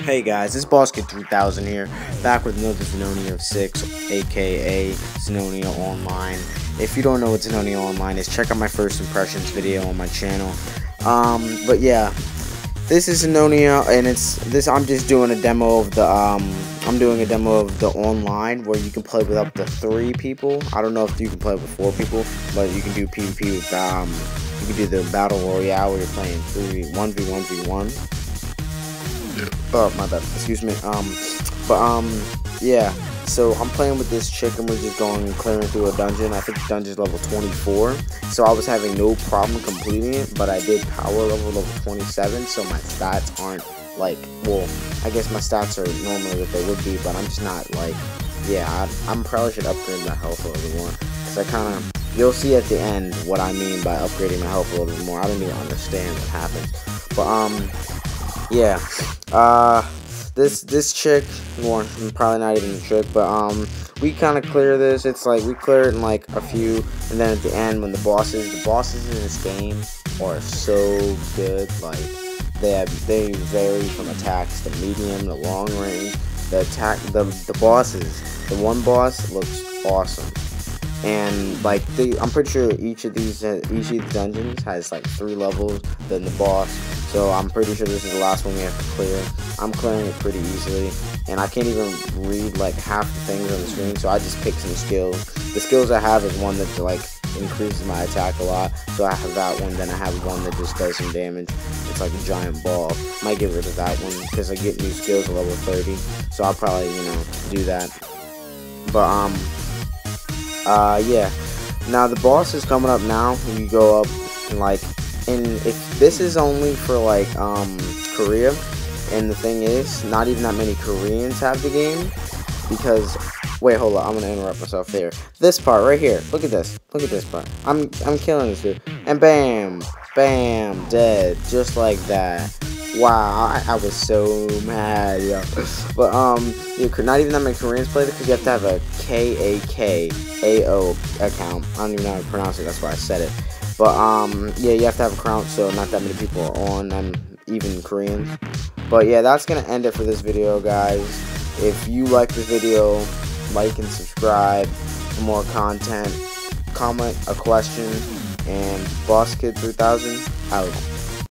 Hey guys, it's Boss Kid 3000 here, back with another Zenonia 6, aka Zenonia Online. If you don't know what Zenonia Online is, check out my first impressions video on my channel. Um, but yeah, this is Zenonia, and it's this. I'm just doing a demo of the um, I'm doing a demo of the online where you can play with up to three people. I don't know if you can play with four people, but you can do PvP with um, you can do the battle royale where you're playing three one v one v one Oh, my bad. Excuse me. Um, but um, yeah. So I'm playing with this chick and we're just going clearing through a dungeon. I think the dungeon's level 24. So I was having no problem completing it, but I did power level level 27, so my stats aren't like well, I guess my stats are normally what they would be, but I'm just not like yeah. I, I'm probably should upgrade my health a little more because I kind of you'll see at the end what I mean by upgrading my health a little bit more. I don't even understand what happens, but um yeah. Uh, this this chick, well, probably not even a chick, but um, we kind of clear this. It's like we clear it in like a few, and then at the end when the bosses, the bosses in this game are so good. Like they have, they vary from attacks to medium to long range. The attack, the the bosses, the one boss looks awesome and like the, I'm pretty sure each of these uh, each of the dungeons has like three levels Then the boss so I'm pretty sure this is the last one we have to clear. I'm clearing it pretty easily and I can't even read like half the things on the screen so I just pick some skills. The skills I have is one that like increases my attack a lot so I have that one then I have one that just does some damage. It's like a giant ball. Might get rid of that one because I get new skills at level 30 so I'll probably you know do that. But um uh, yeah. Now the boss is coming up now. You go up like, and if this is only for like um Korea, and the thing is, not even that many Koreans have the game because. Wait, hold on. I'm gonna interrupt myself there. This part right here. Look at this. Look at this part. I'm I'm killing this dude. And bam, bam, dead, just like that. Wow, I, I, was so mad, yeah. But um, you know, not even that many Koreans play it because you have to have a K A K A O account. I don't even know how to pronounce it. That's why I said it. But um, yeah, you have to have a account, so not that many people are on. I'm even Koreans. But yeah, that's gonna end it for this video, guys. If you like the video, like and subscribe for more content. Comment a question, and Boss Kid 3000 out.